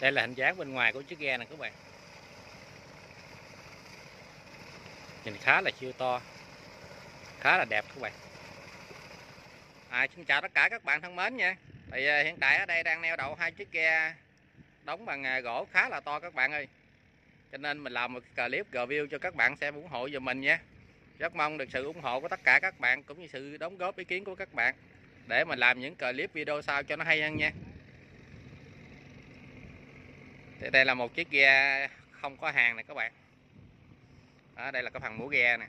đây là hình dáng bên ngoài của chiếc ghe này các bạn. Nhìn khá là siêu to khá là đẹp các bạn. À, xin chào tất cả các bạn thân mến nha. Thì à, hiện tại ở đây đang neo đậu hai chiếc ghe đóng bằng à, gỗ khá là to các bạn ơi. Cho nên mình làm một clip review cho các bạn xem ủng hộ giùm mình nha. Rất mong được sự ủng hộ của tất cả các bạn cũng như sự đóng góp ý kiến của các bạn để mình làm những clip video sau cho nó hay hơn nha thì đây là một chiếc ghe không có hàng này các bạn. Đó, đây là cái phần mũi ghe nè.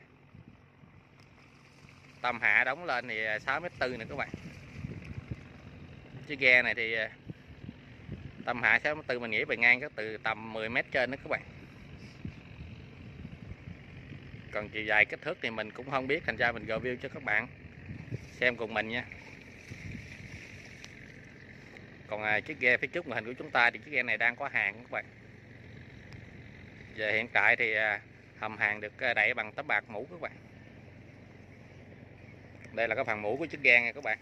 Tầm hạ đóng lên thì 6 mét tư nè các bạn. Chiếc ghe này thì à, tầm hạ 6 mét tư mình nghĩ bề ngang các từ tầm 10 mét trên đó các bạn. Còn chiều dài kích thước thì mình cũng không biết thành ra mình review cho các bạn xem cùng mình nha còn à, chiếc ghe phía trước màn hình của chúng ta thì chiếc ghe này đang có hàng các bạn. Giờ hiện tại thì à, hầm hàng được đậy đẩy bằng tấm bạc mũ các bạn. Đây là cái phần mũ của chiếc ghe nha các bạn.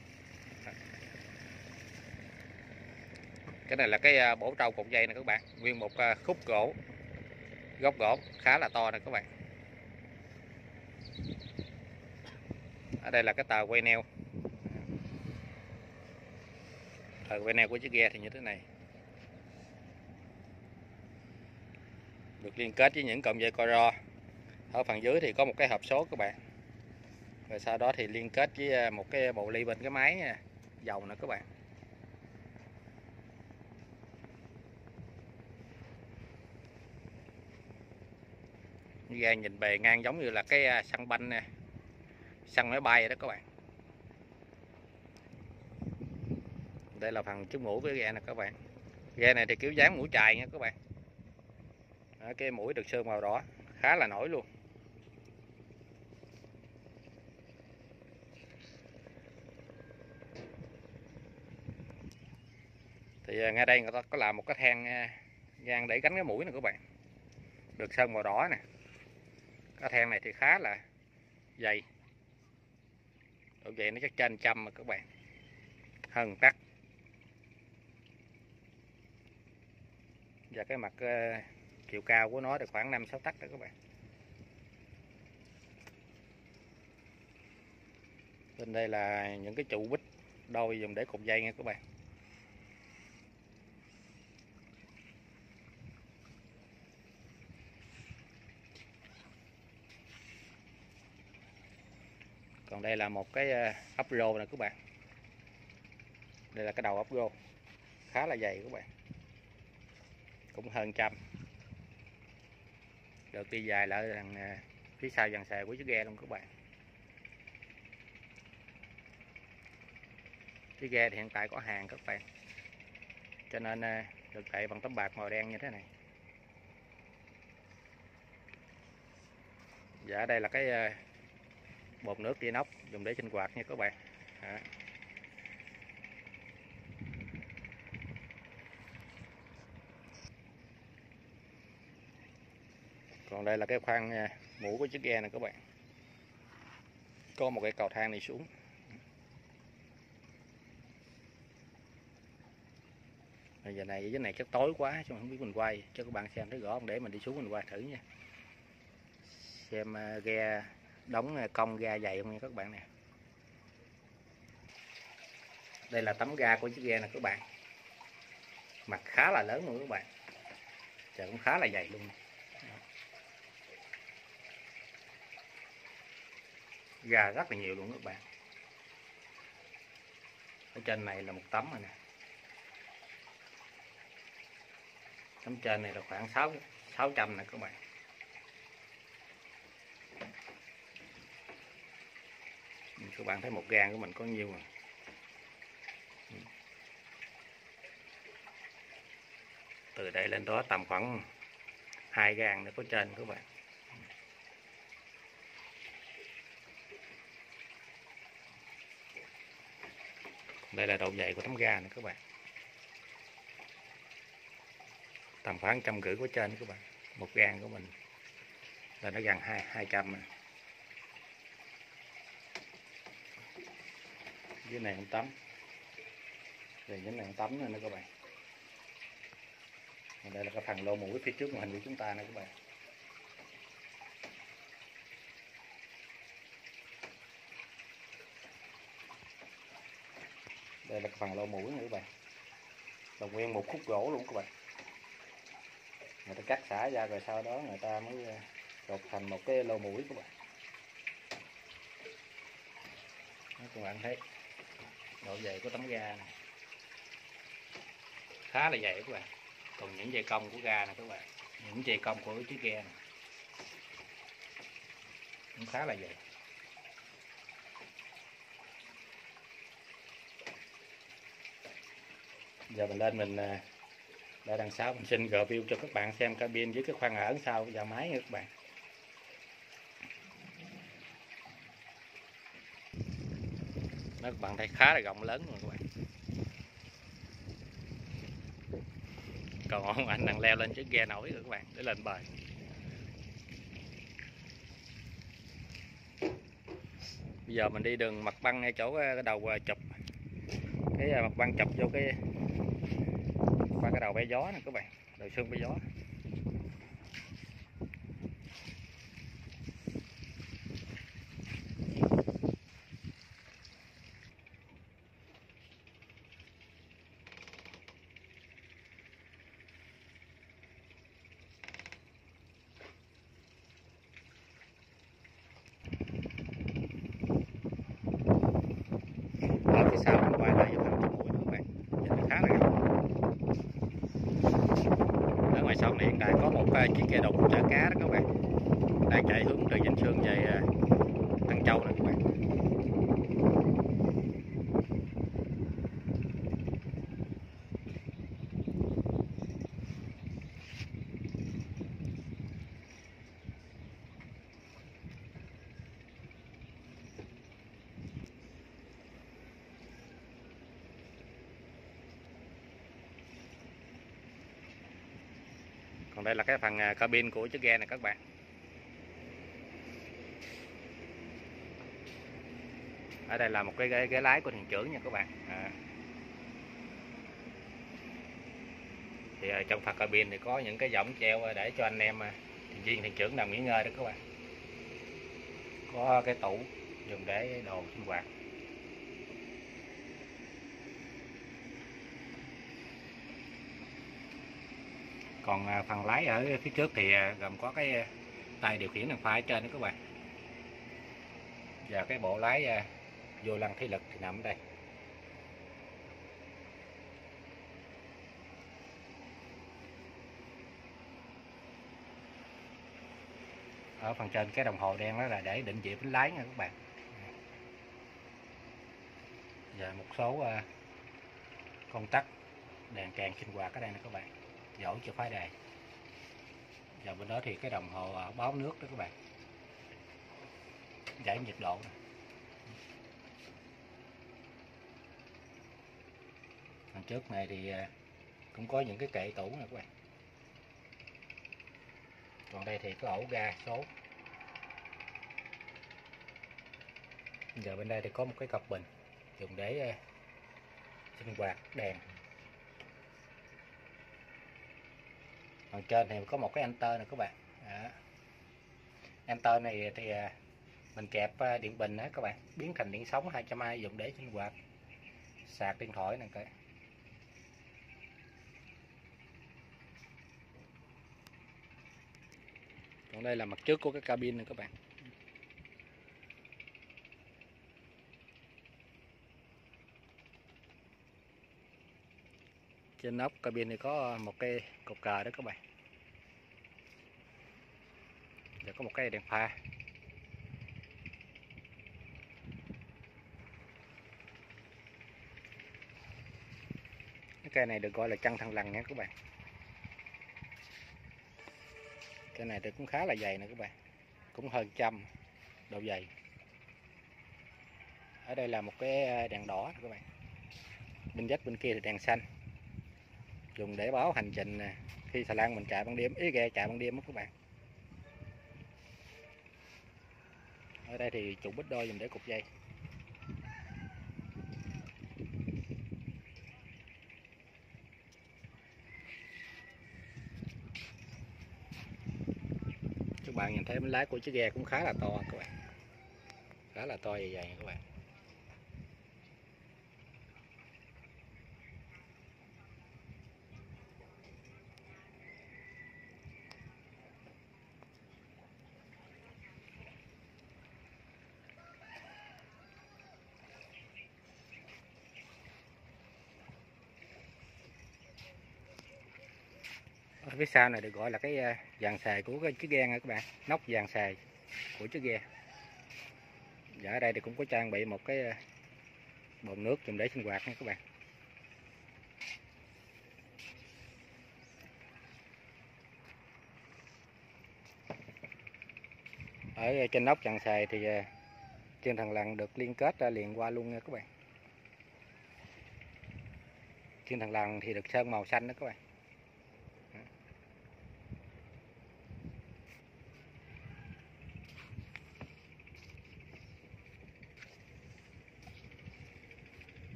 Cái này là cái à, bổ trâu cột dây này các bạn. Nguyên một à, khúc gỗ. Gốc gỗ khá là to này các bạn. Ở đây là cái tờ quay neo ở bên này của chiếc ghe thì như thế này. Được liên kết với những cọng dây co ro. Ở phần dưới thì có một cái hộp số các bạn. Rồi sau đó thì liên kết với à, một cái bộ ly bên cái máy dầu nữa các bạn. Ghe nhìn bề ngang giống như là cái à, săn banh nè. Săn máy bay đó các bạn. Đây là phần chiếc mũi với ghe nè các bạn. Ghe này thì kiểu dáng mũi chài nha các bạn. Đó, cái mũi được sơn màu đỏ khá là nổi luôn. Thì à, ngay đây người ta có làm một cái thang à, gan để gánh cái mũi này các bạn. Được sơn màu đỏ nè. Cái thang này thì khá là dày. Độ dày nó chắc trên trăm mà các bạn. Hơn tắc và cái mặt ờ, chiều cao của nó thì khoảng 5 6 tắc đó các bạn. Bên đây là những cái trụ bích đôi dùng để cột dây nha các bạn. Còn đây là một cái ấp rô này các bạn. Đây là cái đầu ấp rô khá là dày các bạn cũng hơn trăm. Được đi dài lại đằng à, phía sau dàn xề của chiếc ghe luôn các bạn. Chiếc ghe thì hiện tại có hàng các bạn. Cho nên à, được chạy bằng tấm bạc màu đen như thế này. Dạ đây là cái à, bột nước inox dùng để sinh hoạt nha các bạn. Đó. Còn đây là cái khoang à, mũ của chiếc ghe này các bạn. Có một cái cầu thang này xuống. Rồi giờ này cái này chắc tối quá, chứ không biết mình quay. Cho các bạn xem thấy rõ không? Để mình đi xuống mình quay thử nha. Xem à, ghe đóng à, cong ga dày không nha các bạn nè. Đây là tấm ga của chiếc ghe này các bạn. Mặt khá là lớn luôn các bạn. Trời cũng khá là dày luôn. Gà rất là nhiều luôn các bạn. Ở trên này là một tấm rồi nè. Tấm trên này là khoảng 6 600 nè các bạn. Các bạn thấy một gan của mình có nhiêu rồi từ đây lên đó tầm khoảng hai gan nữa có trên các bạn. Đây là độ dày của tấm ga này các bạn. Tầm khoảng trăm rưỡi của trên các bạn. Một gan của mình. Là nó gần hai hai trăm này dưới này không tấm. Rồi dưới này không tấm nữa nè các bạn. Đây là cái phần lô mũi phía trước màn hình của chúng ta nè các bạn. Đây là phần lỗ mũi nha các bạn. Là nguyên một khúc gỗ luôn các bạn. Người ta cắt xả ra rồi sau đó người ta mới ờ, gọt thành một cái lô mũi các bạn. Các bạn thấy, độ dày của tấm ga này. Khá là dày các bạn. Còn những dây cong của ga này các bạn. Những dây cong của chiếc ghe này. Cũng khá là dày. Giờ mình lên mình à, để đằng sau mình xin review cho các bạn xem cabin với cái khoang ở sau và máy nha các bạn. Đó, các bạn thấy khá là rộng lớn luôn các bạn. Còn ông anh đang leo lên chiếc ghe nổi rồi các bạn để lên bờ. Bây giờ mình đi đường mặt băng ngay chỗ cái đầu à, chụp. Cái mặt băng chụp vô cái qua cái đầu bé gió nè các bạn, đầu xương bé gió. Ở phía sau mình quay lại cho thằng mũi nữa các bạn nhìn khá là rộng ở ngoài sông này hiện tại có một ờ, chiếc ghe đục chở cá đó các bạn. Đang chạy hướng từ Vĩnh Sương về ờ, uh, Tân Châu nè các bạn còn đây là cái phần à, cabin của chiếc ghe này các bạn. Ở đây là một cái ghế, ghế lái của thuyền trưởng nha các bạn. À. thì ở trong phần cabin thì có những cái võng treo để cho anh em à, thuyền viên thuyền trưởng nằm nghỉ ngơi đó các bạn. Có cái tủ dùng để đồ sinh hoạt. Còn à, phần lái ở phía trước thì à, gồm có cái à, tay điều khiển đằng phải trên đó các bạn. Và cái bộ lái vô lăng khí lực thì nằm ở đây. Ở phần trên cái đồng hồ đen đó là để định vị bánh lái nha các bạn. Và một số công tắc, đèn càng sinh hoạt ở đây nè các bạn dỗ cho phái đề và bên đó thì cái đồng hồ à, báo nước đó các bạn. Giải nhiệt độ này. phần trước này thì à, cũng có những cái kệ tủ nè các bạn. Còn đây thì có ổ ga số. Giờ bên đây thì có một cái cọc bình dùng để à, sinh hoạt đèn. Còn trên thì có một cái enter này các bạn. Đó. enter này thì à, mình kẹp à, điện bình đó các bạn. Biến thành điện sống 220 dùng để sinh hoạt. Sạc điện thoại này coi. Còn đây là mặt trước của cái cabin này các bạn. Trên nóc cabin thì có một cái cột cờ đó các bạn. Và có một cái đèn pha. Cái cây này được gọi là chân thăng lằn nha các bạn. Cái này thì cũng khá là dày nè các bạn. Cũng hơn trăm độ dày. Ở đây là một cái ờ, đèn đỏ các bạn. Bên dách bên kia thì đèn xanh dùng để báo hành trình nè. Khi xà lan mình chạy ban đêm, ý ghe chạy ban đêm mất các bạn. Ở đây thì trụ bít đôi dùng để cục dây. Các bạn nhìn thấy bánh lái của chiếc ghe cũng khá là to các bạn. Khá là to dày dày các bạn. Phía sau này được gọi là cái ờ, dàn xề của cái chiếc ghe nha các bạn. Nóc dàn xề của chiếc ghe. Và ở đây thì cũng có trang bị một cái ờ, bồn nước dùng để sinh hoạt nha các bạn. Ở trên nóc dàn xề thì ờ, trên thằng lằn được liên kết ra liền qua luôn nha các bạn. Trên thằng lằn thì được sơn màu xanh đó các bạn.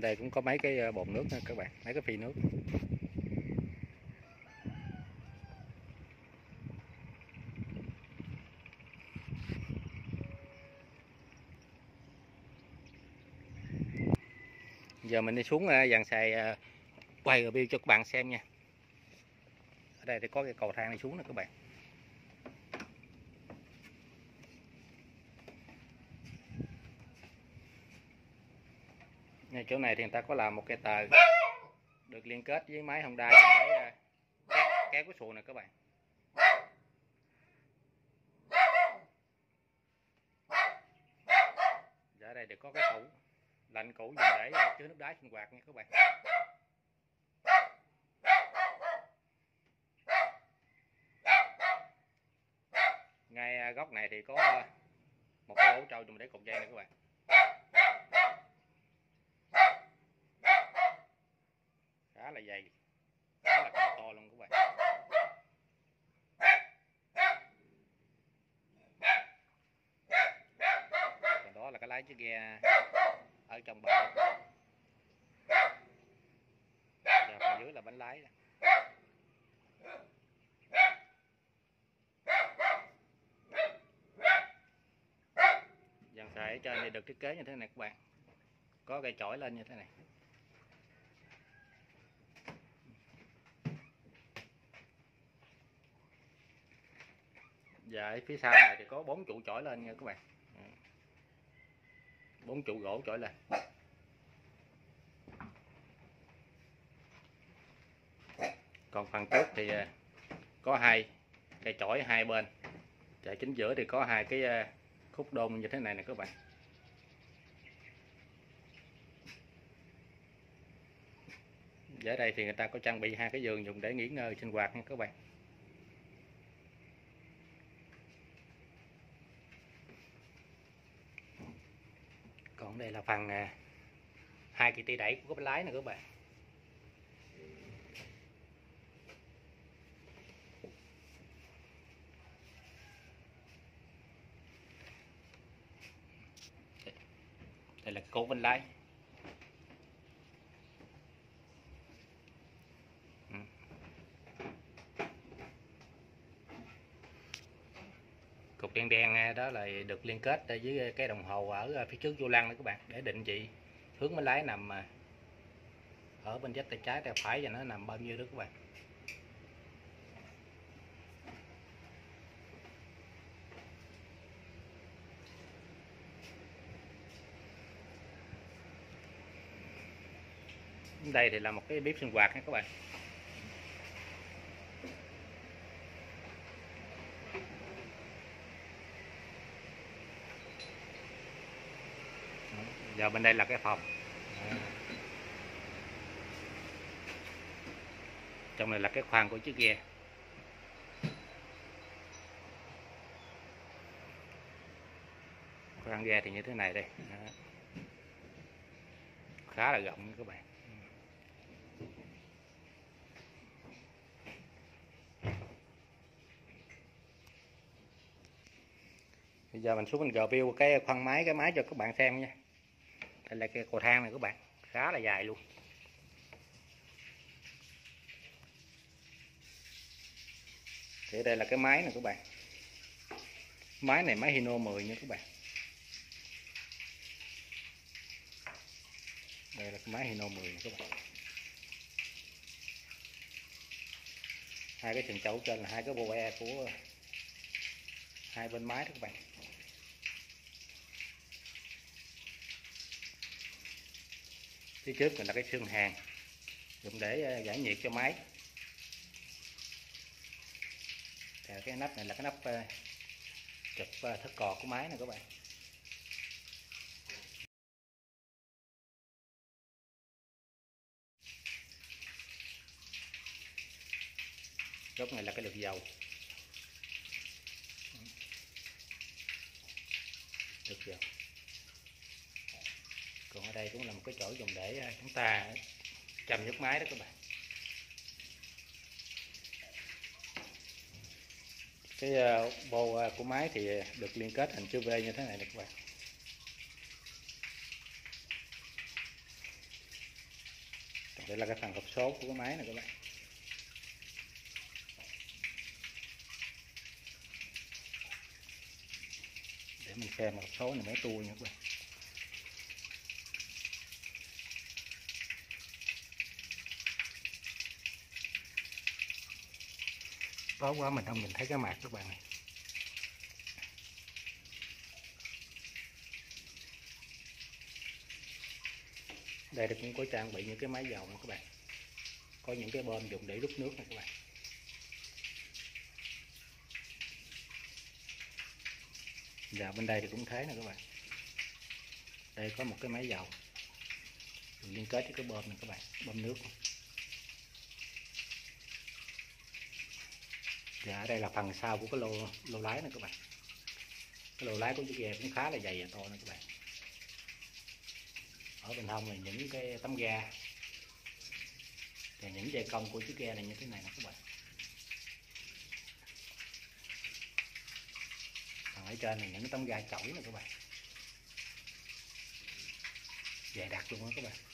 Đây cũng có mấy cái ờ, bồn nước nha các bạn, mấy cái phi nước. Giờ mình đi xuống ờ, dàn xài ờ, quay review cho các bạn xem nha. Ở đây thì có cái cầu thang đi xuống nè các bạn. Chỗ này thì người ta có làm một cái tờ được liên kết với máy Honda để kéo, kéo cái ờ, xuồng này các bạn. Dạ, ở đây để có cái tủ lạnh cũ dùng để ờ, chứa nước đá sinh hoạt nha các bạn. Ngay ờ, góc này thì có một cái ổ trâu dùng để cột dây này các bạn khá là dày. Khá là cao to luôn các bạn. Còn đó là cái lái chiếc ghe ở trong bờ. Và phần dưới là bánh lái dàn xài ở trên thì được thiết kế như thế này các bạn. Có cây chổi lên như thế này. Và ở phía sau này thì có bốn trụ chổi lên nha các bạn. Ừ. Bốn trụ gỗ chổi lên. Còn phần trước thì à, có hai cây chổi hai bên. Chạy chính giữa thì có hai cái à, khúc đôn như thế này nè các bạn. Ở đây thì người ta có trang bị hai cái giường dùng để nghỉ ngơi sinh hoạt nha các bạn. Còn đây là phần à, hai kỳ ti đẩy của cái lái nè các bạn. Đây là cột bên lái. Đèn à, đó là được liên kết với cái đồng hồ ở à, phía trước vô lăng đó các bạn, để định vị hướng máy lái nằm à, ở bên dách tay trái, tay phải và nó nằm bao nhiêu đó các bạn. Đây thì là một cái bếp sinh hoạt nha các bạn. Rồi bên đây là cái phòng. Trong này là cái khoang của chiếc ghe. Khoang ghe thì như thế này đây. Đó. khá là rộng các bạn. Bây giờ mình xuống mình review cái khoang máy, cái máy cho các bạn xem nha đây là cái cầu thang này các bạn, khá là dài luôn. Thì đây là cái máy này các bạn. Máy này, máy Hino 10 nha các bạn. Đây là cái máy Hino 10 nha các bạn. Hai cái sừng chậu trên là hai cái bô e của hai bên máy đó các bạn. Phía trước mình là cái xương hàng. Dùng để ờ, giải nhiệt cho máy. Và cái nắp này là cái nắp ờ, chụp ờ, thất cò của máy nè các bạn. Góc này là cái lực dầu. Lượt dầu còn ở đây cũng là một cái chỗ dùng để ờ, chúng ta chầm nước máy đó các bạn. Cái ờ, bô ờ, của máy thì được liên kết thành chữ V như thế này nè các bạn. Đây là cái phần hộp số của cái máy này các bạn. Để mình xem hộp số này mấy tua nha các bạn. Khó quá mình không nhìn thấy cái mặt các bạn này. Đây thì cũng có trang bị những cái máy dầu nè các bạn. Có những cái bơm dùng để rút nước nè các bạn. Và bên đây thì cũng thế nè các bạn. Đây có một cái máy dầu. Liên kết với cái bơm này các bạn, Bơm nước. Dạ ở đây là phần sau của cái lô lô lái này các bạn. Cái lô lái của chiếc ghe cũng khá là dày và to nè các bạn. Ở bên hông là những cái tấm ga. Và những dây công của chiếc ghe này như thế này nè các bạn. Còn ở trên là những tấm ga chổi nè các bạn. Dày đặc luôn đó các bạn.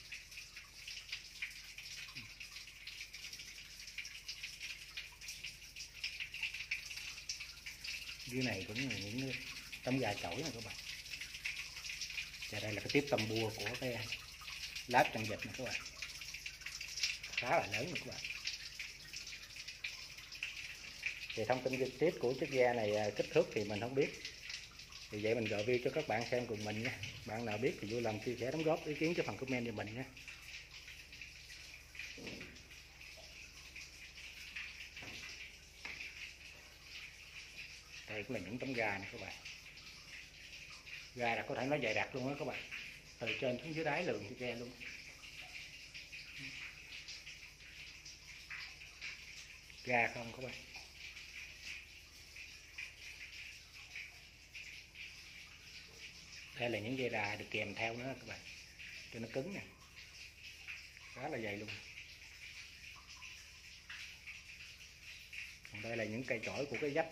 Dưới này cũng là những tấm da chổi nè các bạn. Và đây là cái tiếp tầm bua của cái lá chân vịt nè các bạn. Khá là lớn nè các bạn. Thì thông tin trực tiếp của chiếc da này à, kích thước thì mình không biết. Thì vậy mình gợi view cho các bạn xem cùng mình nha. Bạn nào biết thì vui lòng chia sẻ, đóng góp ý kiến cho phần comment cho mình nhé là những tấm ga này các bạn. Ga là có thể nó dày đặc luôn đó các bạn. Từ trên xuống dưới đáy lường cho ghe luôn. Ga không các bạn? Đây là những dây đà được kèm theo nữa các bạn. Cho nó cứng nè. Khá là dày luôn. Còn đây là những cây chổi của cái dách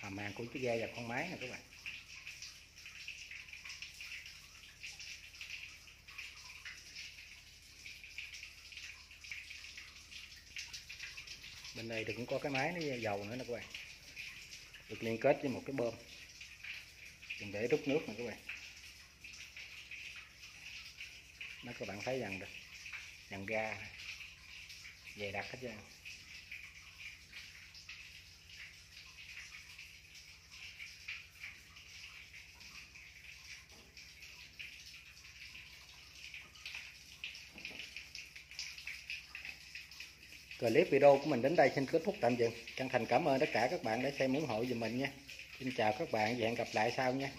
à, hàm màng của chiếc ghe và con máy nè các bạn. Bên đây thì cũng có cái máy nó dầu nữa nè các bạn. Được liên kết với một cái bơm. Dùng để rút nước nè các bạn. Nó các bạn thấy rằng được. Dàn ga dày đặc hết trơn. Clip video của mình đến đây xin kết thúc tạm dừng. Chân thành cảm ơn tất cả các bạn đã xem ủng hộ giùm mình nha. Xin chào các bạn và hẹn gặp lại sau nha.